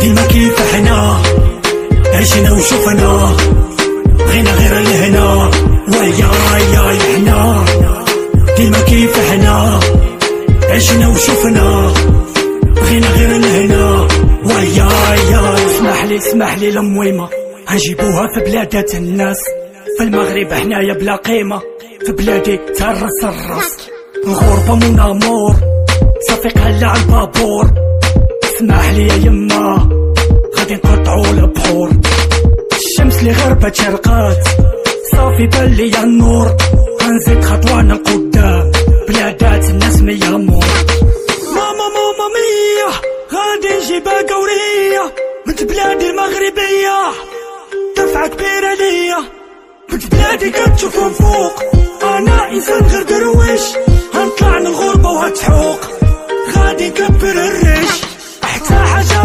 ديما كيف إحنا؟ عشنا وشفنا بغينا غير لهنا ويا يا إحنا. ديما كيف إحنا؟ عشنا وشفنا بغينا غير لهنا ويا يا اسمح لي اسمح لي لمويمة. هنجيبوها في بلادات الناس. في المغرب حنايا بلا قيمة. في بلادي ترس الراس الغربة مون امور صافي قلع البابور. اسمح لي يا يما. غادي نقطعو البحور الشمس اللي غربت شرقات. صافي بان يا النور. غنزيد خطوانا القدام. بلادات الناس مية مور ماما ماما مية غادي نجيبها قورية بنت بلادي المغربية. دفعة كبيرة ليا. بنت بلادي كتشوف فوق. أنا إنسان غير درويش. هنطلع من الغربة وهتحوق. غادي نكبر الريش. حتى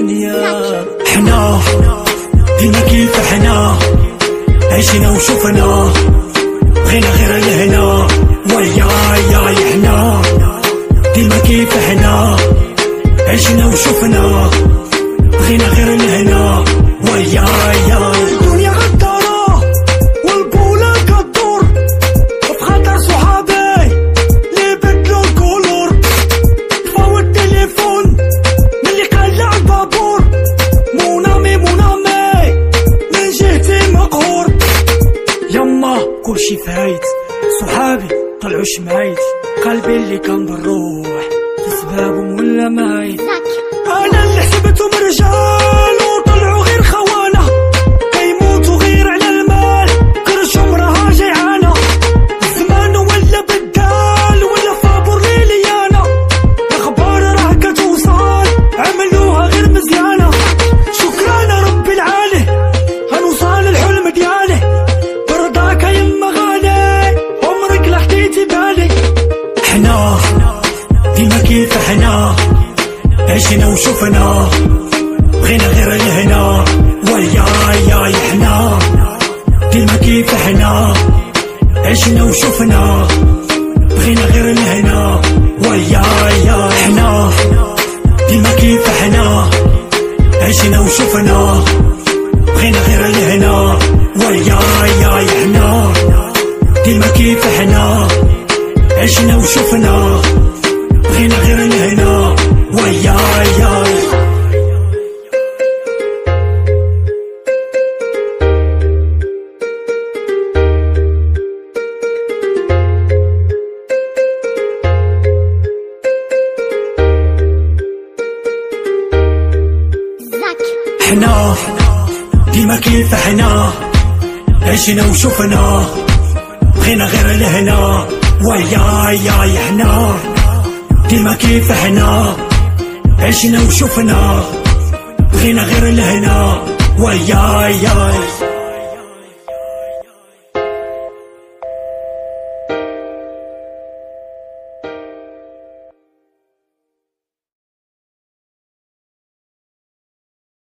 الدنيا. حنا ديما كيف حنا؟ عشنا وشفنا بغينا غير لهنا وياي حنا. ديما كيف حنا؟ عشنا وشفنا كلشي فايت. صحابي طلعوا شمايت. قلبي اللي كان بالروح. سبابهم ولا مايت. أنا اللي حسبتهم رجال. كيف حنا عشنا وشفنا بغينا غير لهنا وياي حنا ديما كيف حنا عشنا وشفنا بغينا غير لهنا وياي حنا ديما كيف حنا عشنا وشفنا. حنا ديما كيف حنا عشنا وشفنا بغينا غير لهنا وياي حنا ديما كيف حنا عشنا وشفنا بغينا غير لهنا وياي